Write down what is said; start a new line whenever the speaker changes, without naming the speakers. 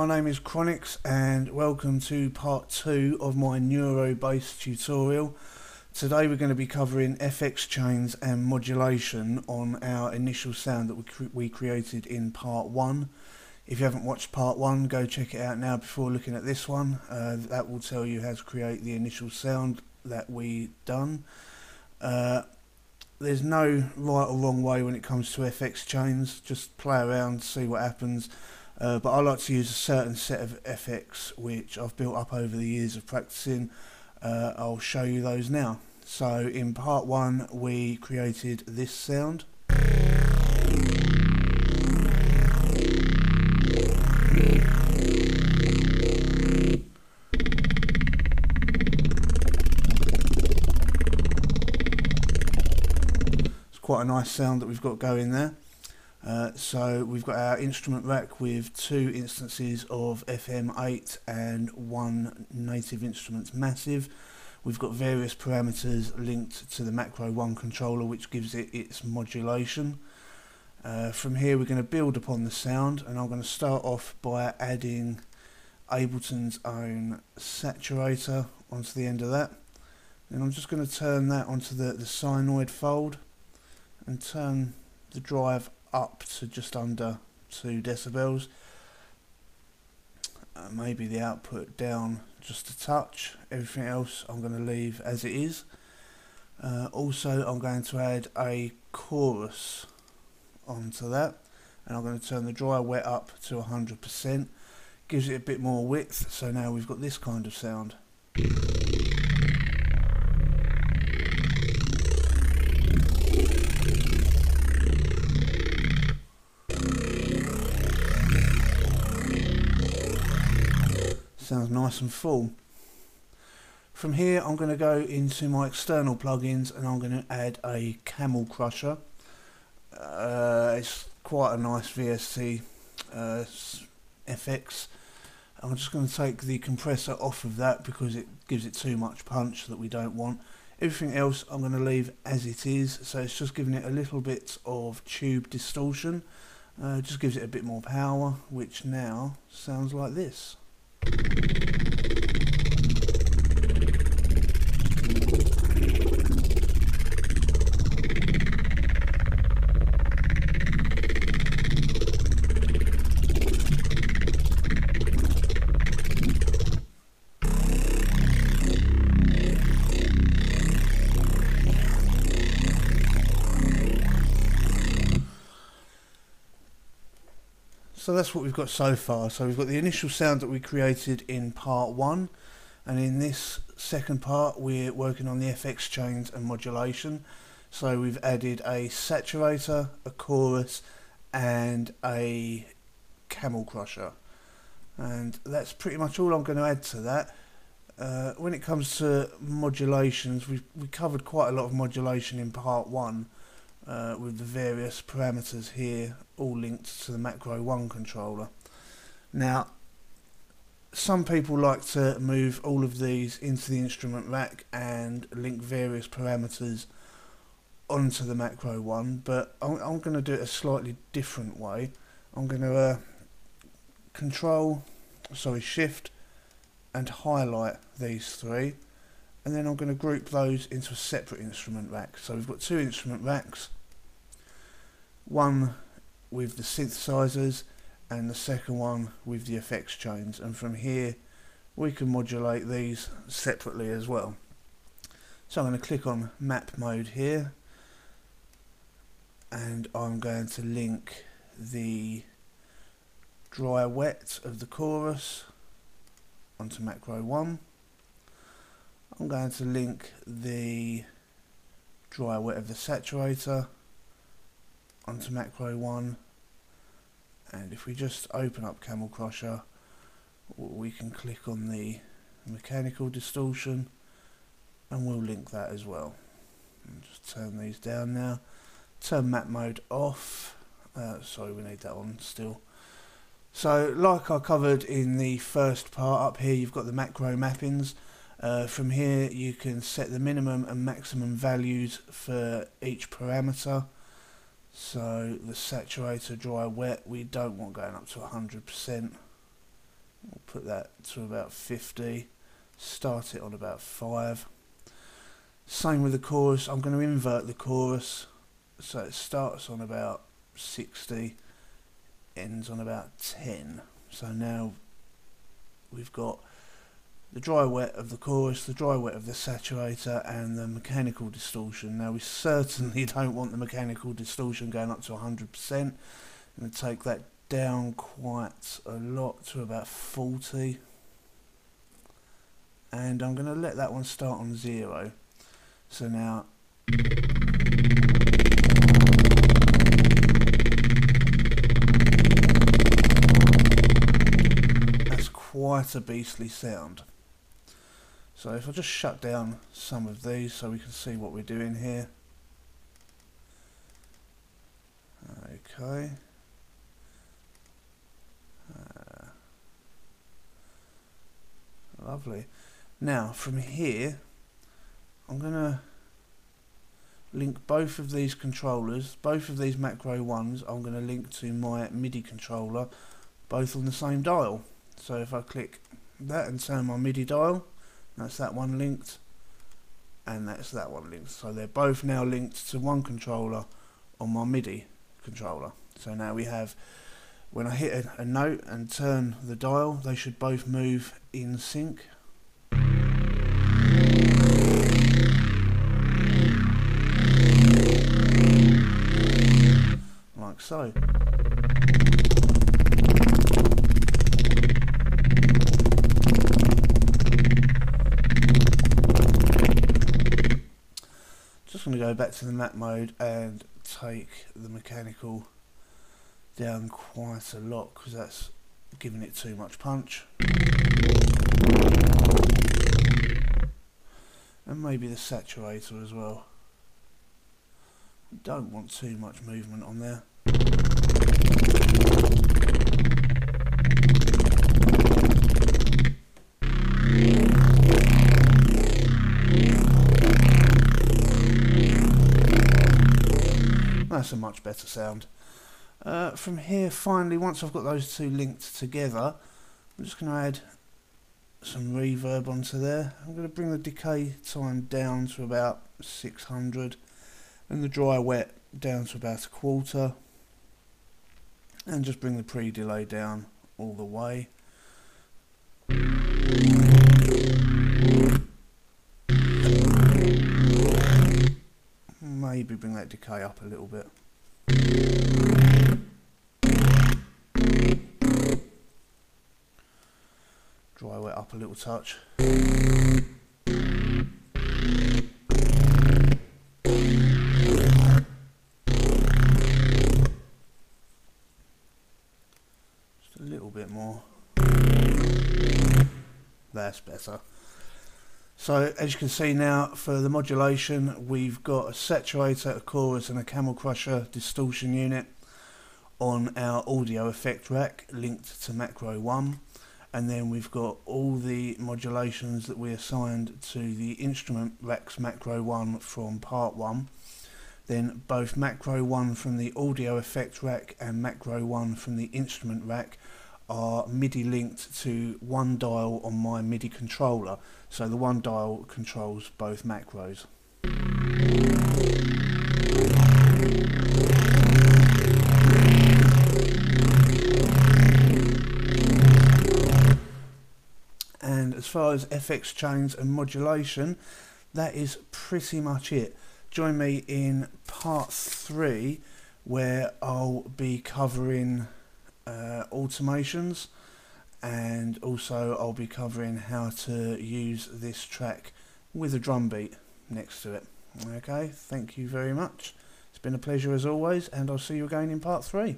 My name is Kronix and welcome to part 2 of my Neuro bass tutorial. Today we're going to be covering FX chains and modulation on our initial sound that we, cre we created in part 1. If you haven't watched part 1 go check it out now before looking at this one. Uh, that will tell you how to create the initial sound that we done. Uh, there's no right or wrong way when it comes to FX chains, just play around, see what happens. Uh, but I like to use a certain set of FX which I've built up over the years of practicing. Uh, I'll show you those now. So in part one we created this sound. It's quite a nice sound that we've got going there. Uh, so we've got our instrument rack with two instances of FM8 and one native instruments massive. We've got various parameters linked to the Macro 1 controller which gives it its modulation. Uh, from here we're going to build upon the sound and I'm going to start off by adding Ableton's own saturator onto the end of that. And I'm just going to turn that onto the, the sinoid fold and turn the drive up to just under 2 decibels. Uh, maybe the output down just a touch. Everything else I'm going to leave as it is. Uh, also I'm going to add a chorus onto that and I'm going to turn the dry wet up to 100% gives it a bit more width so now we've got this kind of sound sounds nice and full. From here I'm going to go into my external plugins and I'm going to add a Camel Crusher. Uh, it's quite a nice VST uh, FX. I'm just going to take the compressor off of that because it gives it too much punch that we don't want. Everything else I'm going to leave as it is, so it's just giving it a little bit of tube distortion. Uh, just gives it a bit more power, which now sounds like this. Thank you So that's what we've got so far. So we've got the initial sound that we created in part one. And in this second part, we're working on the FX chains and modulation. So we've added a saturator, a chorus, and a camel crusher. And that's pretty much all I'm going to add to that. Uh, when it comes to modulations, we we covered quite a lot of modulation in part one uh, with the various parameters here all linked to the Macro 1 controller. Now, some people like to move all of these into the instrument rack and link various parameters onto the Macro 1, but I'm, I'm going to do it a slightly different way. I'm going to uh, control, sorry, shift and highlight these three and then I'm going to group those into a separate instrument rack. So we've got two instrument racks, one with the synthesizers and the second one with the effects chains and from here we can modulate these separately as well. So I'm going to click on map mode here and I'm going to link the dry wet of the chorus onto macro 1 I'm going to link the dry wet of the saturator onto macro 1 and if we just open up Camel Crusher we can click on the mechanical distortion and we'll link that as well. And just turn these down now. Turn map mode off. Uh, sorry we need that on still. So like I covered in the first part up here you've got the macro mappings uh, from here you can set the minimum and maximum values for each parameter. So the saturator dry wet we don't want going up to 100%. We'll put that to about 50. Start it on about 5. Same with the chorus. I'm going to invert the chorus. So it starts on about 60, ends on about 10. So now we've got the dry wet of the chorus, the dry wet of the saturator and the mechanical distortion. Now we certainly don't want the mechanical distortion going up to 100%. I'm going to take that down quite a lot to about 40 and I'm going to let that one start on zero. So now that's quite a beastly sound. So if I just shut down some of these so we can see what we're doing here. Okay. Uh, lovely. Now from here I'm going to link both of these controllers, both of these macro ones I'm going to link to my MIDI controller both on the same dial. So if I click that and turn my MIDI dial that's that one linked. And that's that one linked. So they're both now linked to one controller on my MIDI controller. So now we have when I hit a, a note and turn the dial they should both move in sync. Like so go back to the map mode and take the mechanical down quite a lot because that's giving it too much punch. And maybe the saturator as well. Don't want too much movement on there better sound. Uh, from here, finally, once I've got those two linked together, I'm just going to add some reverb onto there. I'm going to bring the decay time down to about 600 and the dry wet down to about a quarter and just bring the pre-delay down all the way. maybe bring that decay up a little bit. Dry wet up a little touch. Just a little bit more. That's better. So as you can see now for the modulation we've got a saturator, a chorus and a camel crusher distortion unit on our audio effect rack linked to macro 1 and then we've got all the modulations that we assigned to the instrument racks macro 1 from part 1 then both macro 1 from the audio effect rack and macro 1 from the instrument rack are MIDI linked to one dial on my MIDI controller. So the one dial controls both macros. As far as FX chains and modulation, that is pretty much it. Join me in part three where I'll be covering uh, automations and also I'll be covering how to use this track with a drum beat next to it. Okay, thank you very much. It's been a pleasure as always and I'll see you again in part 3.